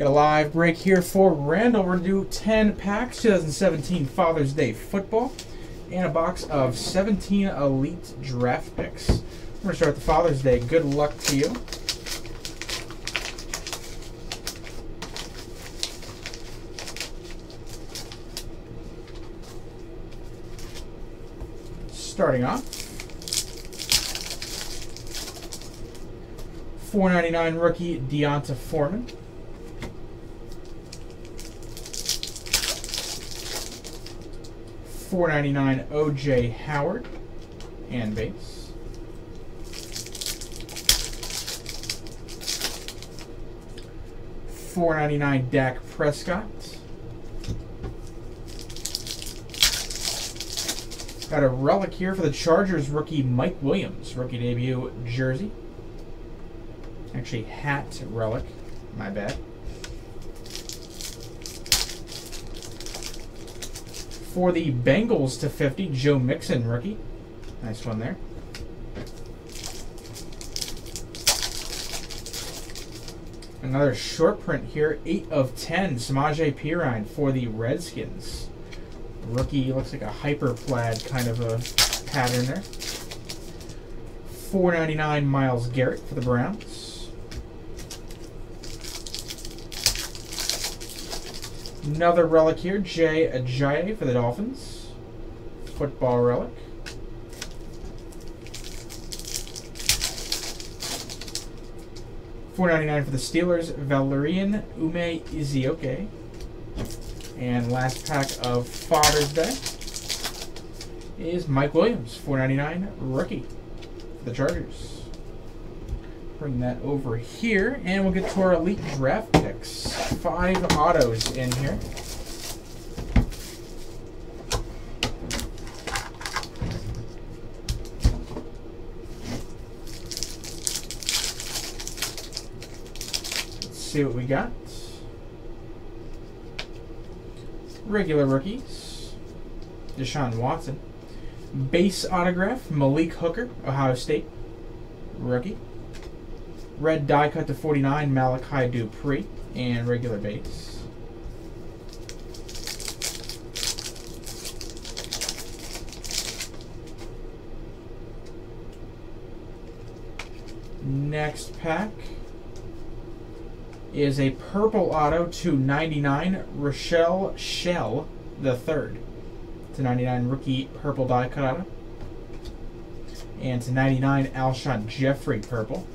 Got a live break here for Randall. We're going to do 10 packs, 2017 Father's Day football, and a box of 17 Elite draft picks. We're going to start the Father's Day. Good luck to you. Starting off. 499 rookie D'Onta Foreman. Four ninety nine OJ Howard and base. Four ninety nine Dak Prescott. Got a relic here for the Chargers rookie Mike Williams, rookie debut jersey. Actually, hat relic. My bad. For the Bengals to 50, Joe Mixon rookie. Nice one there. Another short print here, 8 of 10, Samaje Perine for the Redskins. Rookie looks like a hyper plaid kind of a pattern there. 499 Myles Garrett for the Browns. Another relic here, Jay Ajayi for the Dolphins. Football relic. Four ninety nine for the Steelers, Valerian Ume Ezeoke. And last pack of Father's Day is Mike Williams, 499 rookie for the Chargers. Bring that over here, and we'll get to our elite draft picks. Five autos in here. Let's see what we got. Regular rookies. Deshaun Watson. Base autograph, Malik Hooker, Ohio State. Rookie. Red die cut to 49, Malachi Dupre. And regular base. Next pack is a purple auto to 99 Rochelle Shell the third to 99 rookie purple die cut auto and to 99 Alshon Jeffery purple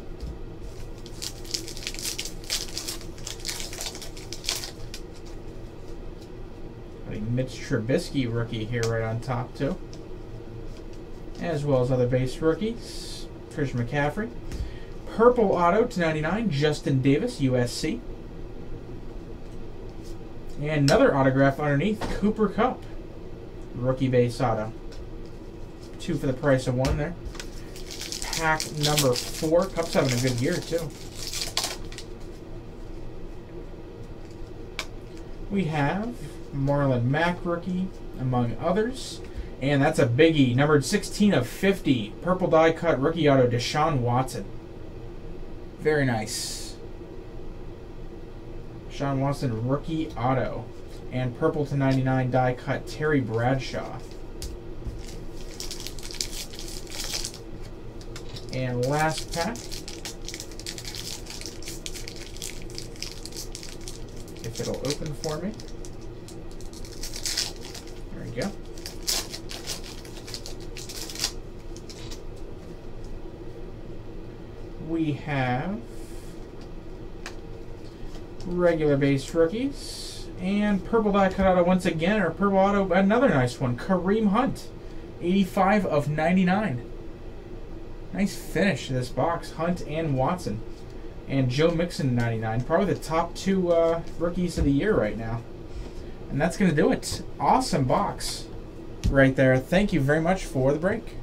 a Mitch Trubisky rookie here right on top too as well as other base rookies Christian McCaffrey Purple auto to 99, Justin Davis, USC. And another autograph underneath, Cooper Kupp. rookie base auto. Two for the price of one there. Pack number four. Kupp's having a good year, too. We have Marlon Mack rookie, among others. And that's a biggie. Numbered 16 of 50. Purple die cut rookie auto, Deshaun Watson. Very nice. Sean Watson rookie auto. And purple to 99 die cut Terry Bradshaw. And last pack. If it'll open for me. There we go. we have regular base rookies and purple die cut auto once again or purple auto another nice one Kareem Hunt 85 of 99 nice finish to this box Hunt and Watson and Joe Mixon 99 probably the top two uh, rookies of the year right now. And that's gonna do it. Awesome box right there. Thank you very much for the break